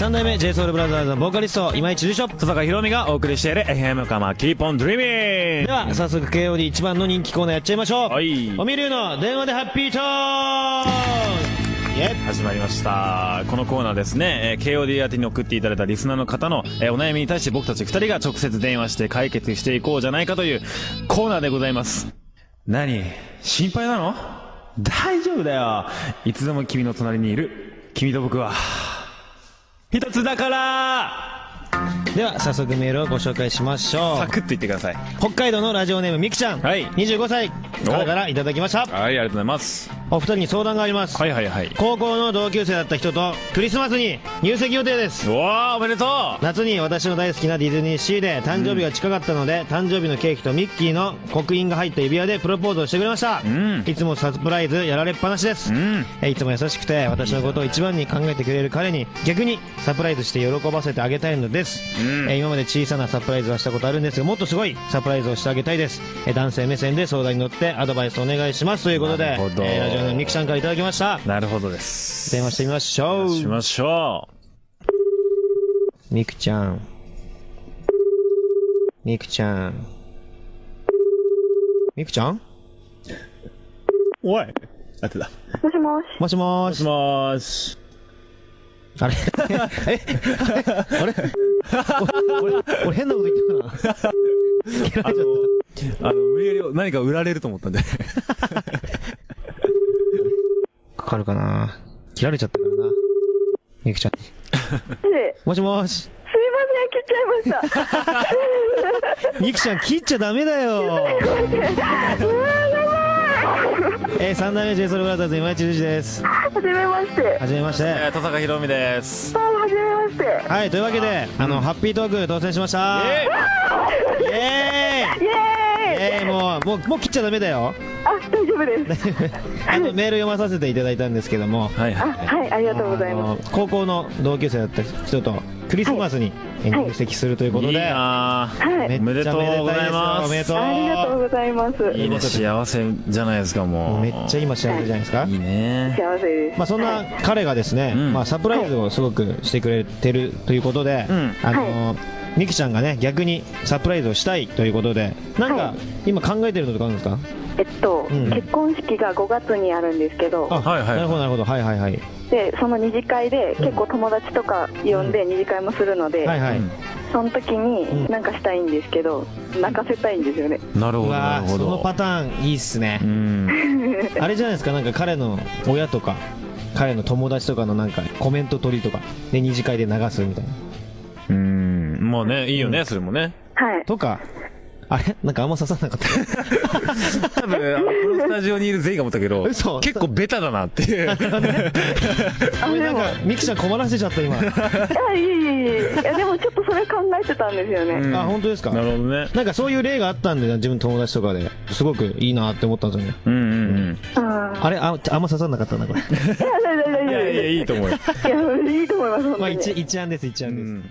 三代目 JSOULBROTHERS のボーカリスト今市住所戸坂ひろみがお送りしている FM カマ Keep on Dreaming では早速 KOD 一番の人気コーナーやっちゃいましょう。はい。おみるの電話でハッピートーン。始まりました。このコーナーですね、えー KOD 宛てに送っていただいたリスナーの方の、えーお悩みに対して僕たち二人が直接電話して解決していこうじゃないかというコーナーでございます。何？心配なの？大丈夫だよ。いつでも君の隣にいる。君と僕は一つだから。では早速メールをご紹介しましょう。サクッと言ってください。北海道のラジオネームみきちゃん、はい。25歳。方からいただきました。はいありがとうございますお二人に相談があります、はいはいはい。高校の同級生だった人とクリスマスに入籍予定です。うわーおめでとう。夏に私の大好きなディズニーシーで誕生日が近かったので、誕生日のケーキとミッキーの刻印が入った指輪でプロポーズをしてくれました、ん。いつもサプライズやられっぱなしです、うん。えいつも優しくて私のことを一番に考えてくれる彼に逆にサプライズして喜ばせてあげたいのです、うん。え今まで小さなサプライズはしたことあるんですがもっとすごいサプライズをしてあげたいです、え男性目線で相談に乗ってアドバイスお願いします。ということでなるほど。えーラジオのミキさんからいただきました。なるほどです。電話してみましょう。しましょミクちゃん。ミクちゃん。ミクちゃん？うおい。あってだもしもし。もしもーし。もしもーし。あれ？え？あれ？俺、俺、俺変なこと言ったかな。切られちゃっあの、無理やり何か売られると思ったんで。た。かな切られちゃったからな。ミクちゃん。失礼。もしもーし。すいません、切っちゃいました。ミクちゃん切っちゃダメだよえー、三代目 j s o u l b r o t h e r 今市隆二です。はじめまして。はじめまして。えー、戸坂ひろみです。あ、はじめまして。はい、というわけで、あの、ハッピートーク当選しました。えイエーイイエーイえー、もう、もう、もう切っちゃダメだよ。あ、大丈夫です。あの、メール読まさせていただいたんですけども、あ、はいはい。はい、ありがとうございます。高校の同級生だった人と、クリスマスにえはい入籍するということで。はい。めっちゃおめでとうございますおめでとう。ありがとうございます。いいね、幸せじゃないですか、もう。めっちゃ今幸せじゃないですか？いいね。幸せです。まあ、そんな彼がですね、うんまあ、サプライズをすごくしてくれてるということで、うんあのミキちゃんがね逆にサプライズをしたいということでなんか、はい今考えてるのとかあるんですか？えっと、うん結婚式が5月にあるんですけど、あ、はいはいなるほどなるほどはいはいはいで、その二次会で結構友達とか呼んで二次会もするので、はいはい、うんその時うんになんかしたいんですけど、泣かせたいんですよね。なるほど、なうわるほど。ーそのパターンいいっすねう、ん。あれじゃないですかなんか彼の親とか彼の友達とかのなんかコメント取りとかで二次会で流すみたいなうん。まあね、いいよね、それもね。はい。とかあれ？なんかあんま刺さなかった？多分、あの、このスタジオにいる全員が思ったけど、嘘結構ベタだなっていう。なんかミキちゃん困らせちゃった今いや、いえいえいえ。いや、でもちょっとそれ考えてたんですよね。うんあ本当ですか？なるほどね。なんかそういう例があったんで、自分の友達とかですごくいいなって思ったんですよね。うんうんうん。あーあれ？あ、あんま刺さんなかったな、これ。いやいやいやいやいやいや、いやいいと思うよ。いや、いいと思います。まあ一、一案です、一う案です。ん。